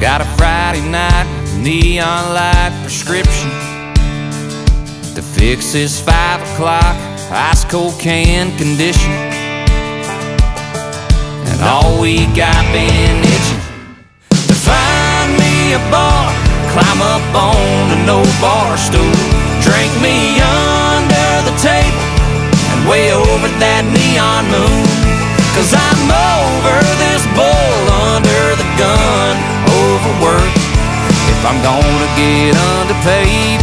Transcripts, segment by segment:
got a Friday night neon light prescription to fix this five o'clock ice cold can condition. And all week I've been a bar, climb up on a no bar stool, drink me under the table, and way over that neon moon. Cause I'm over this bull under the gun, overworked. If I'm gonna get underpaid,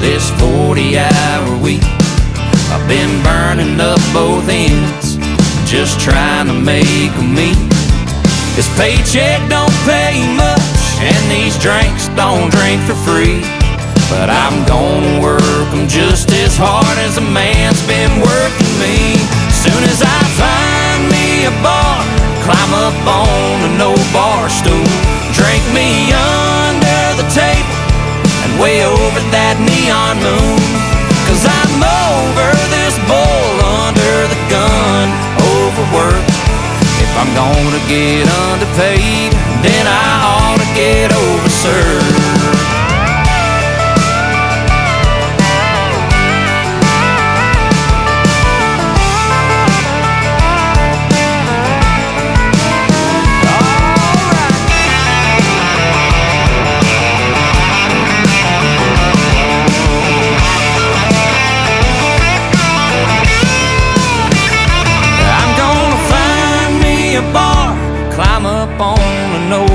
this 40 hour week. I've been burning up both ends, just trying to make a meet. This paycheck don't pay much, and these drinks don't drink for free. But I'm gonna work 'em just as hard as a man's been working me. Soon as I find me a bar, climb up on a no bar stool, drink me under the table, and way over that neon moon. Cause I'm over this bull under the gun, overworked. If I'm gonna get underpaid, then I ought to get overserved.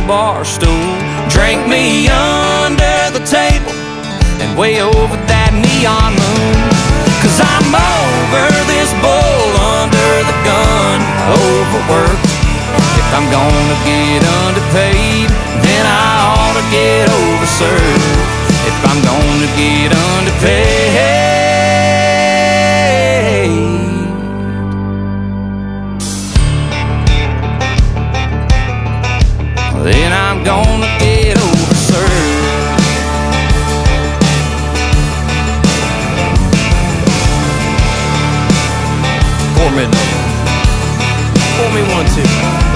Bar stool, drink me under the table, and way over that neon moon. Cause I'm over this bull under the gun, overworked. If I'm gonna get underpaid, Pour me one too.